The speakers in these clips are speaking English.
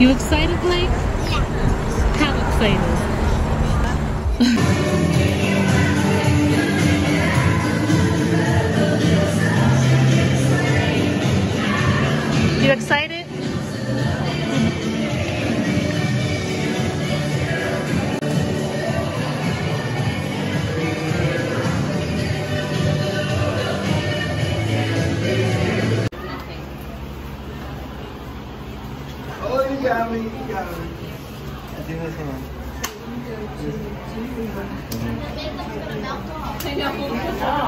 You excited, Blake? Yeah. How excited? you excited? 그냥 또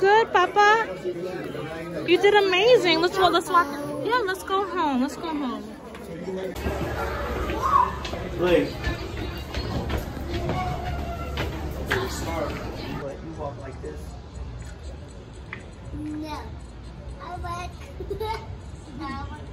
good, Papa? You did amazing. Let's walk. Let's walk. Yeah, let's go home. Let's go home. Please. You walk like this. No. I like.